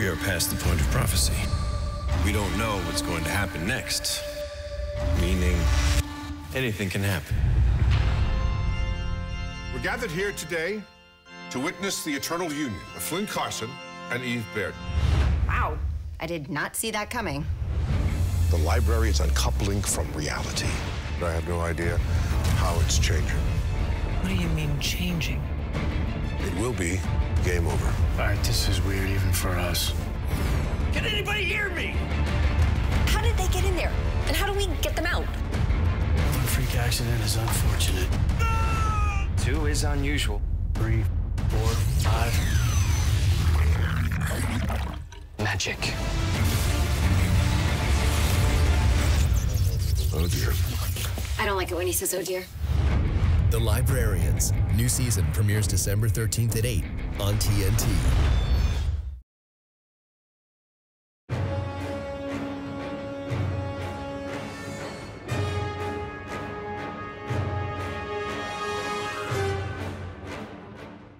We are past the point of prophecy. We don't know what's going to happen next. Meaning, anything can happen. We're gathered here today to witness the eternal union of Flynn Carsen and Eve Baird. Wow, I did not see that coming. The library is uncoupling from reality. I have no idea how it's changing. What do you mean changing? It will be game over. All right, this is weird even for us. Can anybody hear me? How did they get in there? And how do we get them out? One freak accident is unfortunate. Two is unusual. Three, four, five. Magic. Oh dear. I don't like it when he says, oh dear. The Librarians. New season premieres December 13th at 8 on TNT.